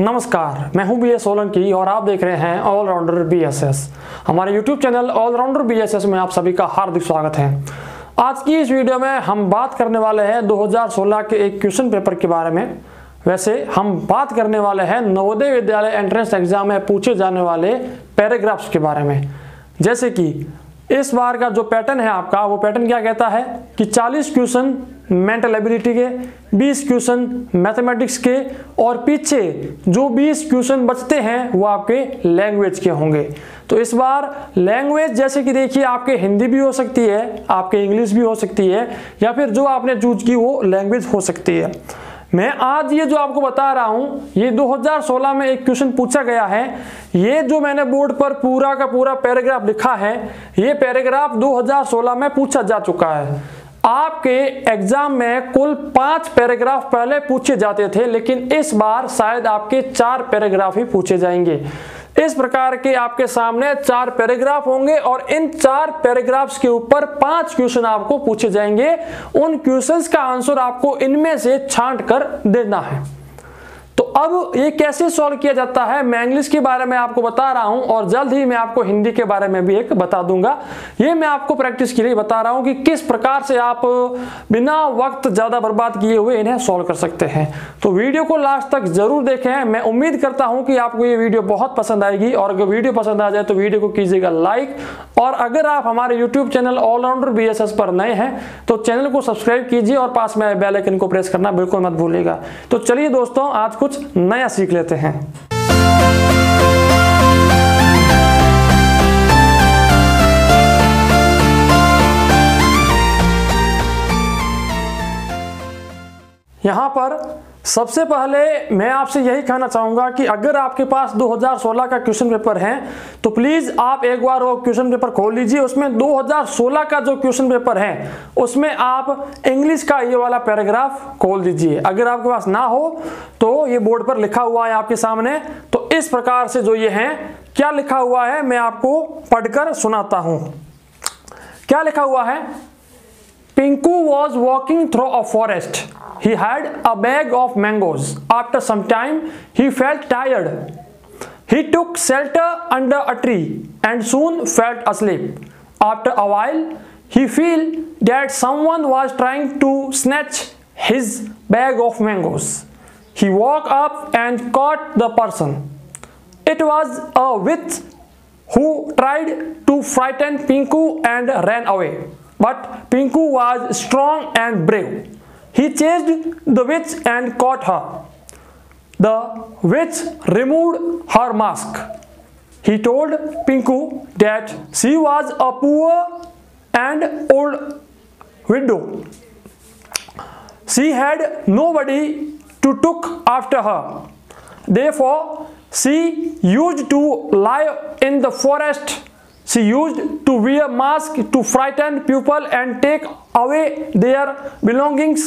नमस्कार, मैं हूँ बी एस सोलंकी और आप देख रहे हैं ऑलराउंडर बी एस एस हमारे YouTube channel allrounder B S S में आप सभी का हार्दिक स्वागत है। आज की इस वीडियो में हम बात करने वाले हैं 2016 के एक क्वेश्चन पेपर के बारे में। वैसे हम बात करने वाले हैं नवोदय विद्यालय एंट्रेंस एग्ज़ाम में पूछे जाने वाले पैराग्राफ्स के बारे में। जैसे कि इस बार का जो पैटर्न है आपका, वो पैटर्न क्या कहता है कि 40 क्वेश्चन मेंटल एबिलिटी के 20 क्वेश्चन मैथमेटिक्स के और पीछे जो 20 क्वेश्चन बचते हैं, वो आपके लैंग्वेज के होंगे। तो इस बार लैंग्वेज जैसे कि देखिए आपके हिंदी भी हो सकती है, आपके इंग्लिश भी हो सकती है, या फिर जो आपने चूज़ की वो लैंग्वेज हो सकती है। मैं आज ये जो आपको बता रहा हूँ, ये 2016 में एक क्वेश्चन पूछा गया है। ये जो मैंने बोर्ड पर पूरा का पूरा पैराग्राफ लिखा है, ये पैराग्राफ 2016 में पूछा जा चुका है। आपके एग्ज़ाम में कुल पाँच पैराग्राफ पहले पूछे जाते थे, लेकिन इस बार शायद आपके चार पैराग्राफ ही पूछे जाएँगे। इस प्रकार के आपके सामने चार पैराग्राफ होंगे और इन चार पैराग्राफ्स के ऊपर पाँच क्वेश्चन आपको पूछे जाएँगे। उन क्वेश्चंस का आंसर आपको इनमें से छांट कर देना है। अब ये कैसे सॉल्व किया जाता है? मैं इंग्लिश के बारे में आपको बता रहा हूँ और जल्द ही मैं आपको हिंदी के बारे में भी एक बता दूँगा। ये मैं आपको प्रैक्टिस के लिए बता रहा हूँ कि किस प्रकार से आप बिना वक्त ज़्यादा बर्बाद किए हुए इन्हें सॉल्व कर सकते हैं। तो वीडियो को लास्ट तक ज़रूर देखें। मैं उम्मीद करता हूँ कि आपको ये वीडियो बहुत पसंद आएगी और अगर वीडियो पसंद आ जाए तो वीडियो को कीजिएगा लाइक। और अगर आप हमारे यूट्यूब चैनल ऑलराउंडर बीएसएस पर नए हैं तो चैनल को सब्सक्राइब कीजिए और पास में बेल आइकन को प्रेस करना बिल्कुल मत भूलिएगा। तो चलिए दोस्तों, आज कुछ नया सीख लेते हैं। यहाँ पर सबसे पहले मैं आपसे यही कहना चाहूँगा कि अगर आपके पास 2016 का क्वेश्चन पेपर है तो प्लीज़ आप एक बार वो क्वेश्चन पेपर खोल लीजिए। उसमें 2016 का जो क्वेश्चन पेपर है, उसमें आप इंग्लिश का ये वाला पैराग्राफ खोल दीजिए। अगर आपके पास ना हो तो ये बोर्ड पर लिखा हुआ है आपके सामने। तो इस प्रकार से जो ये है, क्या लिखा हुआ है, मैं आपको पढ़कर सुनाता हूँ। क्या लिखा हुआ है? Pinku was walking through a forest. He had a bag of mangoes. After some time, he felt tired. He took shelter under a tree and soon fell asleep. After a while, he felt that someone was trying to snatch his bag of mangoes. He woke up and caught the person. It was a witch who tried to frighten Pinku and ran away. But Pinku was strong and brave. He chased the witch and caught her. The witch removed her mask. He told Pinku that she was a poor and old widow. She had nobody to look after her. Therefore, she used to lie in the forest. She used to wear mask to frighten people and take away their belongings.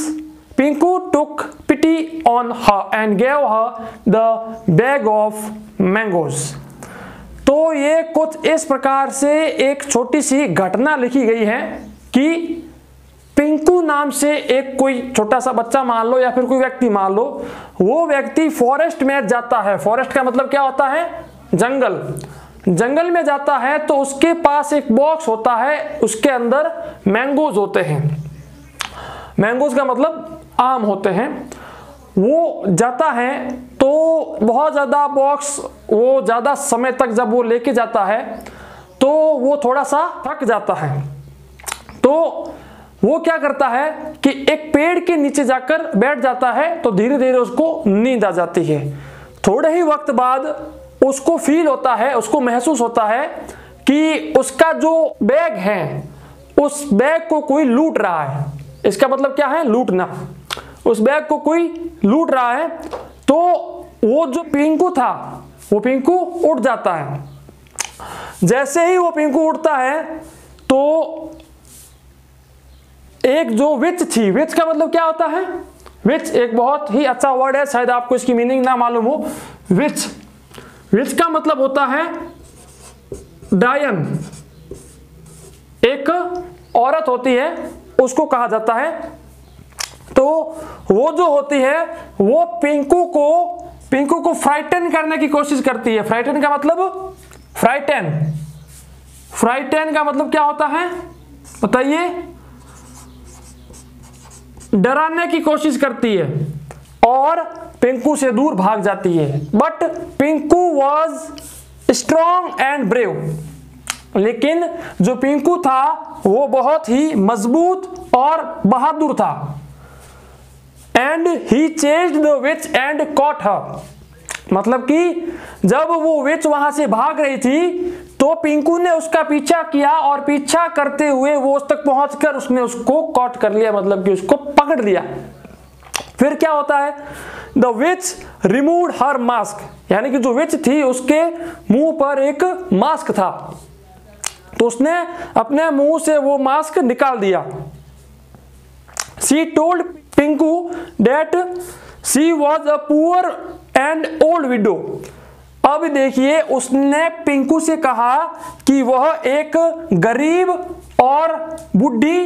Pinku took pity on her and gave her the bag of mangoes. तो ये कुछ इस प्रकार से एक छोटी सी घटना लिखी गई है कि पिंकू नाम से एक कोई छोटा सा बच्चा मान लो या फिर कोई व्यक्ति मान लो वो व्यक्ति फॉरेस्ट में जाता है फॉरेस्ट का मतलब क्या होता है जंगल जंगल में जाता है तो उसके पास एक बॉक्स होता है, उसके अंदर मैंगोज होते हैं। मैंगोज का मतलब आम होते हैं। वो जाता है तो बहुत ज़्यादा बॉक्स वो ज़्यादा समय तक जब वो लेके जाता है तो वो थोड़ा सा थक जाता है। तो वो क्या करता है कि एक पेड़ के नीचे जाकर बैठ जाता है तो धीरे धीरे उसको नींद आ जाती है। थोड़े ही वक्त बाद उसको फील होता है, उसको महसूस होता है कि उसका जो बैग है, उस बैग को कोई लूट रहा है। इसका मतलब क्या है? लूटना। उस बैग को कोई लूट रहा है तो वो जो पिंकू था, वो पिंकू उठ जाता है। जैसे ही वो पिंकू उठता है तो एक जो विच थी विच का मतलब क्या होता है? विच एक बहुत ही अच्छा वर्ड है, शायद आपको इसकी मीनिंग ना मालूम हो। विच विच का मतलब होता है डायन। एक औरत होती है, उसको कहा जाता है। तो वो जो होती है, वो पिंकू को पिंकू को फ्राइटन करने की कोशिश करती है। फ्राइटन का मतलब फ्राइटन फ्राइटन का मतलब क्या होता है? बताइए। डराने की कोशिश करती है। और पिंकू से दूर भाग जाती है। But Pinku was strong and brave लेकिन जो पिंकू था, वो बहुत ही मज़बूत और बहादुर था। And he change the witch and caught her मतलब कि जब वो विच वहाँ से भाग रही थी तो पिंकू ने उसका पीछा किया और पीछा करते हुए वो उस तक पहुंचकर उसने उसको कॉट कर लिया मतलब कि उसको पकड़ लिया। फिर क्या होता है? The witch remove her mask यानी कि जो विच थी, उसके मुँह पर एक मास्क था। तो उसने अपने मुँह से वो मास्क निकाल दिया। She told Pinku that she was a poor and old widow अब देखिए, उसने पिंकू से कहा कि वह एक गरीब और बुढ़ी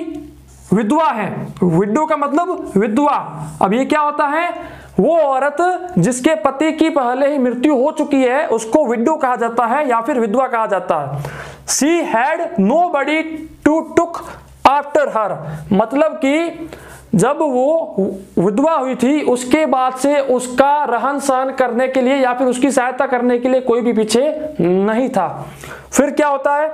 विधवा है। विडो का मतलब विधवा। अब ये क्या होता है? वो औरत जिसके पति की पहले ही मृत्यु हो चुकी है, उसको विडो कहा जाता है या फिर विधवा कहा जाता है। She had no body to took after her मतलब कि जब वो विधवा हुई थी, उसके बाद से उसका रहन सहन करने के लिए या फिर उसकी सहायता करने के लिए कोई भी पीछे नहीं था। फिर क्या होता है?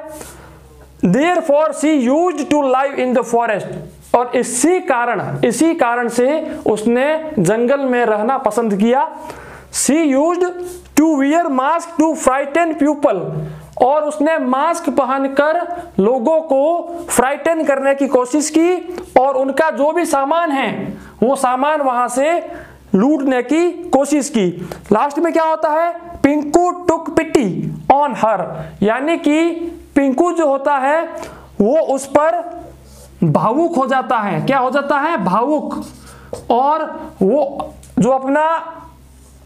Therefore she used to live in the forest और इसी कारण इसी कारण से उसने जंगल में रहना पसंद किया। She used to wear mask to frighten people और उसने मास्क पहनकर लोगों को फ्राइटन करने की कोशिश की और उनका जो भी सामान है, वो सामान वहाँ से लूटने की कोशिश की। लास्ट में क्या होता है? पिंकू टुक पिटी ऑन हर यानी कि पिंकू जो होता है, वो उस पर भावुक हो जाता है। क्या हो जाता है? भावुक। और वो, जो अपना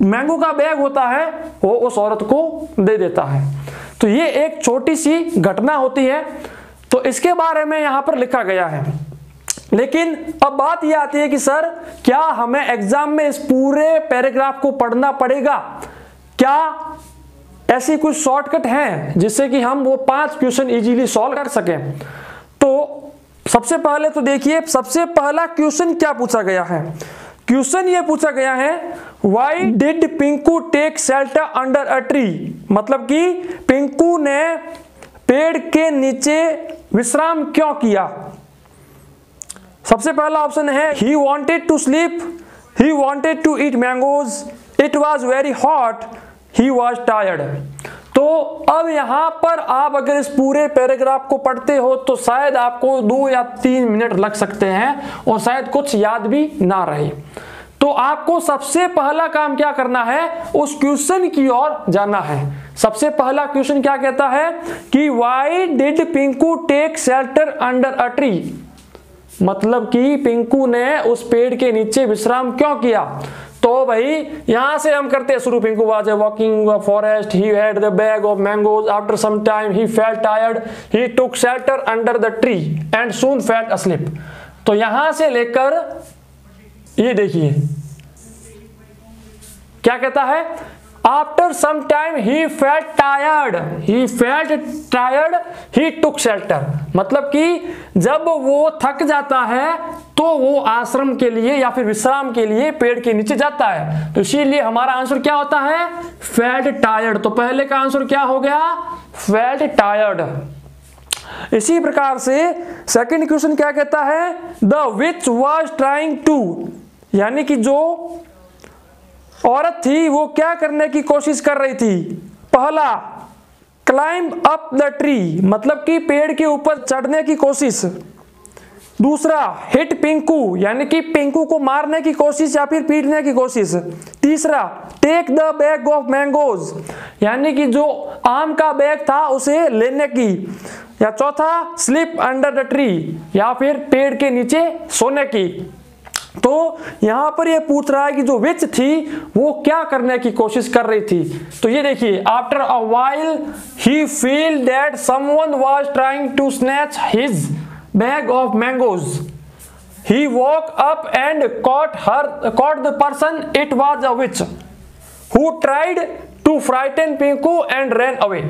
मैंगो का बैग होता है, वो उस औरत को दे देता है। तो ये एक छोटी सी घटना होती है। तो इसके बारे में यहाँ पर लिखा गया है। लेकिन अब बात यह आती है कि, सर, क्या हमें एग्ज़ाम में इस पूरे पैराग्राफ को पढ़ना पड़ेगा? क्या ऐसी कुछ शॉर्टकट है जिससे कि हम वो पाँच क्वेश्चन इजीली सॉल्व कर सकें? तो सबसे पहले तो देखिए, सबसे पहला क्वेश्चन क्या पूछा गया है? क्वेश्चन ये पूछा गया है why did Pinku take shelter under a tree मतलब कि पिंकू ने पेड़ के नीचे विश्राम क्यों किया? सबसे पहला ऑप्शन है he wanted to sleep he wanted to eat mangoes it was very hot he was tired अब यहाँ पर आप अगर इस पूरे पैराग्राफ को पढ़ते हो तो शायद आपको दो या तीन मिनट लग सकते हैं और शायद कुछ याद भी ना रहे। तो आपको सबसे पहला काम क्या करना है? उस क्वेश्चन की ओर जाना है। सबसे पहला क्वेश्चन क्या कहता है कि why did Pinku take shelter under a tree मतलब कि पिंकू ने उस पेड़ के नीचे विश्राम क्यों किया? तो भाई, यहाँ से हम करते हैं शुरू। Pinku was walking forest he had the bag of mangoes after some time he fell tired he took shelter under the tree and soon felt asleep तो यहाँ से लेकर, ये देखिए। क्या कहता है? After some time he felt tired he felt tired he took shelter मतलब कि जब वो थक जाता है तो वो आश्रम के लिए या फिर विश्राम के लिए पेड़ के नीचे जाता है। तो इसीलिए हमारा आंसर क्या होता है? फेल्ट टायर्ड तो पहले का आंसर क्या हो गया? फेल्ट टायर्ड इसी प्रकार से सेकंड क्वेश्चन क्या कहता है? The witch was trying to यानी कि जो औरत थी, वो क्या करने की कोशिश कर रही थी? पहला क्लाइंब अप द ट्री मतलब कि पेड़ के ऊपर चढ़ने की कोशिश। दूसरा हिट पिंकू यानी कि पिंकू को मारने की कोशिश या फिर पीटने की कोशिश। तीसरा take the bag of mangoes यानी कि जो आम का बैग था, उसे लेने की। या चौथा स्लिप अंडर द ट्री या फिर पेड़ के नीचे सोने की। तो यहाँ पर ये पूछ रहा है कि जो विच थी, वो क्या करने की कोशिश कर रही थी? तो ये देखिए after a while he feel that someone was trying to snatch his bag of mangoes he woke up and caught her caught the person it was a witch who tried to frighten Pinku and run away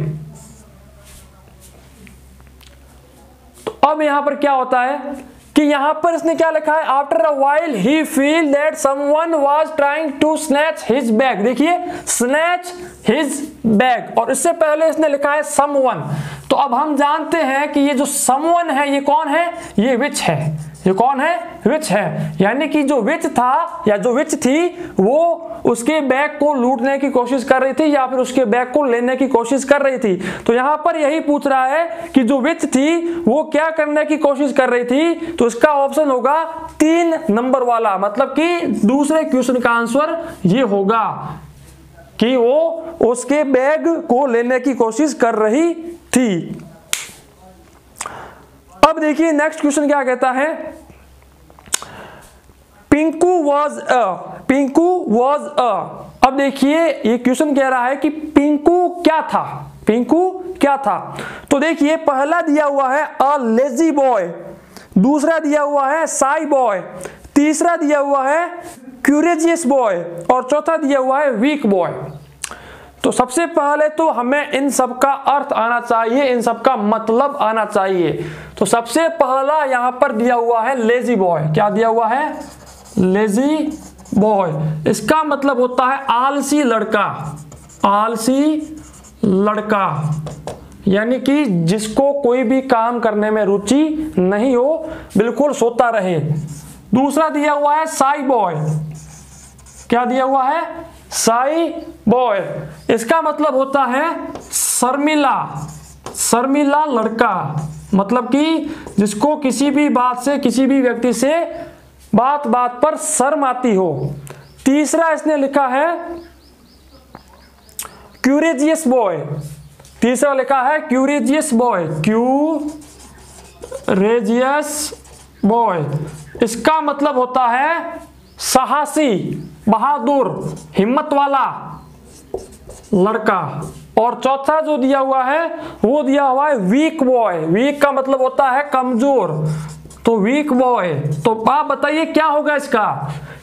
तो अब यहाँ पर क्या होता है? कि यहाँ पर इसने क्या लिखा है? After a while he feel that someone was trying to snatch his bag देखिए स्नैच हिज बैग और इससे पहले इसने लिखा है समवन तो अब हम जानते हैं कि ये जो समवन है, ये कौन है? ये विच है. ये कौन है? विच है. यानी कि जो विच था, या जो विच थी, वो उसके बैग को लूटने की कोशिश कर रही थी, या फिर उसके बैग को लेने की कोशिश कर रही थी। तो यहाँ पर यही पूछ रहा है कि जो विच थी, वो क्या करने की कोशिश कर रही थी? तो इसका ऑप्शन होगा तीन नंबर वाला। मतलब कि दूसरे क्वेश्चन का आंसर ये होगा। कि वो उसके बैग को लेने की कोशिश कर रही थी। अब देखिए नेक्स्ट क्वेश्चन क्या कहता है? Pinku was a Pinku was a अब देखिए ये क्वेश्चन कह रहा है कि पिंकू क्या था? पिंकू क्या था? तो देखिए पहला दिया हुआ है अ लेजी बॉय दूसरा दिया हुआ है साई बॉय तीसरा दिया हुआ है क्यूरेजियस बॉय और चौथा दिया हुआ है वीक बॉय तो सबसे पहले तो हमें इन सब का अर्थ आना चाहिए, इन सब का मतलब आना चाहिए। तो सबसे पहला यहाँ पर दिया हुआ है लेजी बॉय क्या दिया हुआ है? लेजी बॉय इसका मतलब होता है आलसी लड़का। आलसी लड़का। यानी कि जिसको कोई भी काम करने में रुचि नहीं हो, बिल्कुल सोता रहे। दूसरा दिया हुआ है साई बॉय क्या दिया हुआ है? साई बॉय इसका मतलब होता है शर्मिला। शर्मिला लड़का। मतलब कि जिसको किसी भी बात से, किसी भी व्यक्ति से बात बात पर शर्म आती हो। तीसरा इसने लिखा है क्यूरेजियस बॉय तीसरा लिखा है courageous boy courageous boy इसका मतलब होता है साहसी। बहादुर, हिम्मत वाला लड़का। और चौथा जो दिया हुआ है, वो दिया हुआ है वीक बॉय वीक का मतलब होता है कमज़ोर। तो वीक बॉय तो आप बताइए क्या होगा इसका?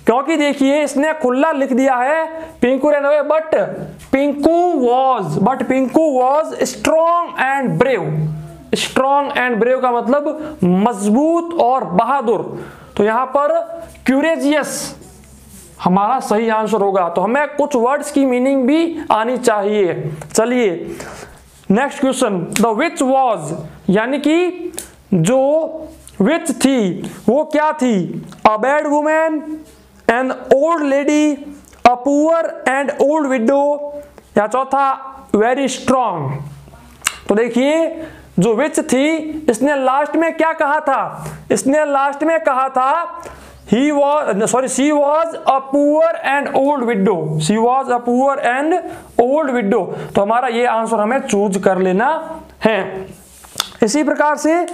क्योंकि देखिए, इसने खुला लिख दिया है, Pinku run but Pinku was but Pinku was strong and brave strong and brave का मतलब मज़बूत और बहादुर। तो यहाँ पर क्यूरेजियस हमारा सही आंसर होगा। तो हमें कुछ वर्ड्स की मीनिंग भी आनी चाहिए। चलिए next question the witch was यानी कि जो विच थी, वो क्या थी? A bad women an old lady a poor and old widow या चौथा वेरी स्ट्रॉन्ग तो देखिए, जो विच थी, इसने लास्ट में क्या कहा था? इसने लास्ट में कहा था he was sorry she was a poor and old widow she was a poor and old widow तो हमारा ये आंसर हमें चूज़ कर लेना है। इसी प्रकार से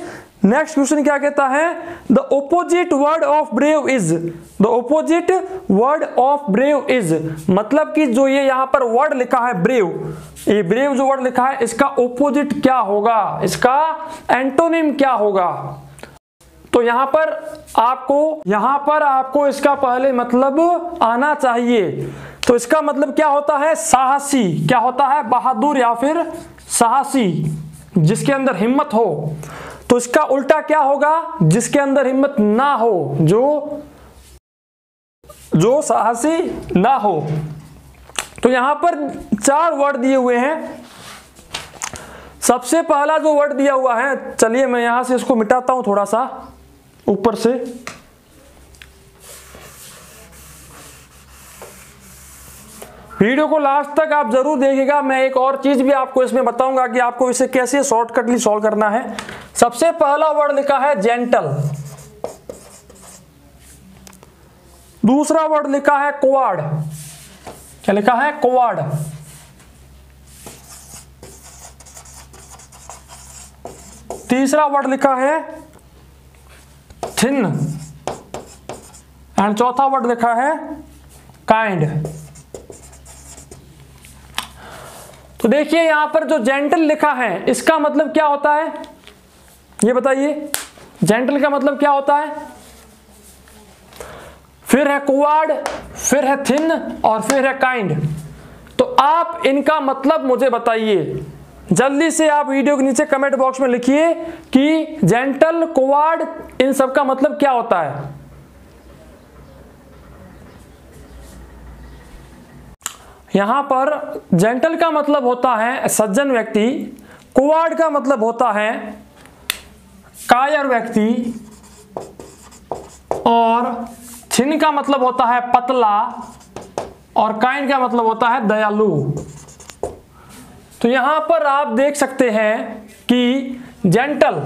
नेक्स्ट क्वेश्चन क्या कहता है? The opposite word of brave is the opposite word of brave is मतलब कि जो ये यहाँ पर वर्ड लिखा है ब्रेव ये ब्रेव जो वर्ड लिखा है, इसका ओपोजिट क्या होगा? इसका एंटोनिम क्या होगा? तो यहाँ पर आपको, यहाँ पर आपको इसका पहले मतलब आना चाहिए। तो इसका मतलब क्या होता है? साहसी। क्या होता है? बहादुर या फिर साहसी, जिसके अंदर हिम्मत हो। तो इसका उल्टा क्या होगा? जिसके अंदर हिम्मत ना हो, जो जो साहसी ना हो। तो यहाँ पर चार वर्ड दिए हुए हैं। सबसे पहला जो वर्ड दिया हुआ है, चलिए मैं यहाँ से इसको मिटाता हूँ थोड़ा सा। ऊपर से। वीडियो को लास्ट तक आप ज़रूर देखिएगा। मैं एक और चीज़ भी आपको इसमें बताऊँगा कि आपको इसे कैसे शॉर्टकटली सॉल्व करना है। सबसे पहला वर्ड लिखा है जेंटल। दूसरा वर्ड लिखा है क्वाड। क्या लिखा है? क्वाड। तीसरा वर्ड लिखा है थिन। एंड चौथा वर्ड लिखा है काइंड तो देखिए यहाँ पर जो जेंटल लिखा है, इसका मतलब क्या होता है? ये बताइए। जेंटल का मतलब क्या होता है? फिर है कुवाड फिर है थिन और फिर है काइंड तो आप इनका मतलब मुझे बताइए। जल्दी से आप वीडियो के नीचे कमेंट बॉक्स में लिखिए कि जेंटल कोवार्ड इन सब का मतलब क्या होता है। यहाँ पर जेंटल का मतलब होता है सज्जन व्यक्ति कुवार्ड का मतलब होता है कायर व्यक्ति, और छिन का मतलब होता है पतला, और काइन का मतलब होता है दयालु। तो यहाँ पर आप देख सकते हैं कि जेंटल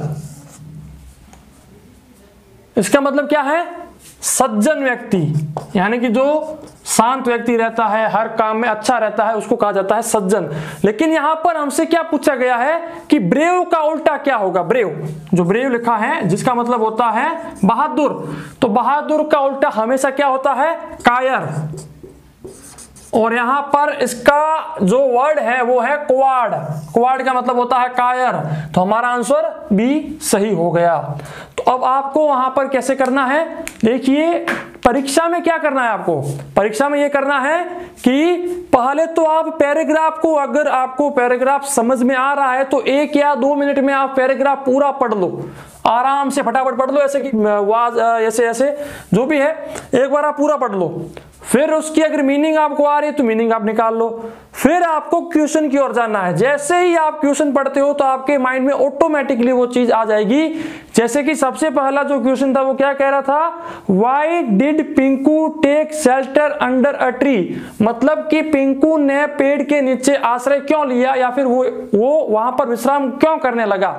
इसका मतलब क्या है? सज्जन व्यक्ति, यानी कि जो शांत व्यक्ति रहता है, हर काम में अच्छा रहता है, उसको कहा जाता है सज्जन। लेकिन यहाँ पर हमसे क्या पूछा गया है कि ब्रेव का उल्टा क्या होगा? ब्रेव, जो ब्रेव लिखा है, जिसका मतलब होता है बहादुर। तो बहादुर का उल्टा हमेशा क्या होता है? कायर। और यहाँ पर इसका जो वर्ड है, वो है क्वाड क्वाड का मतलब होता है कायर. तो हमारा आंसर बी सही हो गया. तो अब आपको वहाँ पर कैसे करना है? देखिए, परीक्षा में क्या करना है आपको? परीक्षा में ये करना है कि पहले तो आप पैराग्राफ को, अगर आपको पैराग्राफ समझ में आ रहा है तो एक या दो मिनट में आप पैराग्राफ पूरा पढ़ लो. आराम से फटाफट पढ़ लो, ऐसे कि वाज ऐसे ऐसे, जो भी है, एक बार आप पूरा पढ़ लो. फिर उसकी अगर मीनिंग आपको आ रही है तो मीनिंग आप निकाल लो। फिर आपको क्वेश्चन की ओर जाना है। जैसे ही आप क्वेश्चन पढ़ते हो तो आपके माइंड में ऑटोमेटिकली वो चीज़ आ जाएगी। जैसे कि सबसे पहला जो क्वेश्चन था, वो क्या कह रहा था? Why did Pinku take shelter under a tree मतलब कि पिंकू ने पेड़ के नीचे आश्रय क्यों लिया, या फिर वो वो वहाँ पर विश्राम क्यों करने लगा?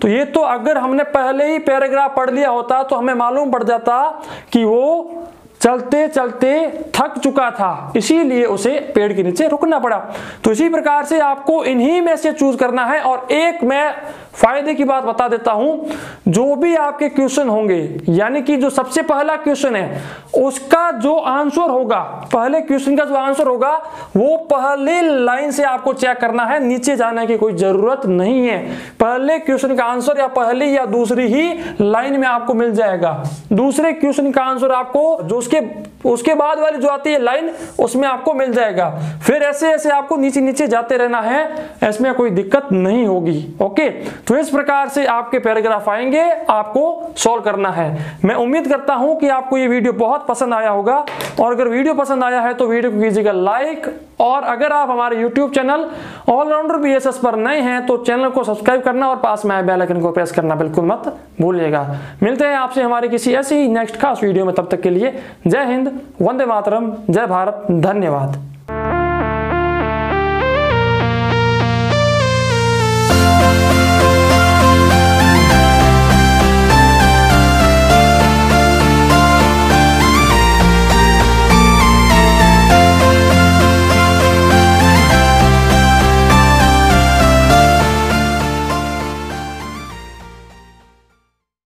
तो ये तो अगर हमने पहले ही पैराग्राफ पढ़ लिया होता तो हमें मालूम पड़ जाता कि वो चलते चलते थक चुका था। इसीलिए उसे पेड़ के नीचे रुकना पड़ा। तो इसी प्रकार से आपको इन्हीं में से चूज़ करना है और एक मैं फ़ायदे की बात बता देता हूँ। जो भी आपके क्वेश्चन होंगे, यानी कि जो सबसे पहला क्वेश्चन है, उसका जो आंसर होगा, पहले क्वेश्चन का जो आंसर होगा, वो पहले लाइन से आपको चेक करना है। नीचे जाने की कोई ज़रूरत नहीं है। पहले क्वेश्चन का आंसर या पहली या दूसरी ही लाइन में आपको मिल जाएगा। दूसरे क्वेश्चन का आंसर आपको, जो उसके उसके बाद वाली जो आती है लाइन, उसमें आपको मिल जाएगा। फिर ऐसे ऐसे आपको नीचे नीचे जाते रहना है, इसमें कोई दिक्कत नहीं होगी, ओके? तो इस प्रकार से आपके पैराग्राफ आएँगे, आपको सॉल्व करना है। मैं उम्मीद करता हूँ कि आपको ये वीडियो बहुत पसंद आया होगा, और अगर वीडियो पसंद आया है तो वीडियो को कीजिएगा लाइक, और अगर आप हमारे यूट्यूब चैनल ऑलराउंडर बीएसएस पर नए हैं तो चैनल को सब्सक्राइब करना और पास में बेल आइकन को प्रेस करना बिल्कुल मत भूलिएगा। मिलते हैं आपसे हमारे किसी ऐसी नेक्स्ट खास वीडियो में, तब तक के लिए जय वंदे मातरम। जय भारत। धन्यवाद।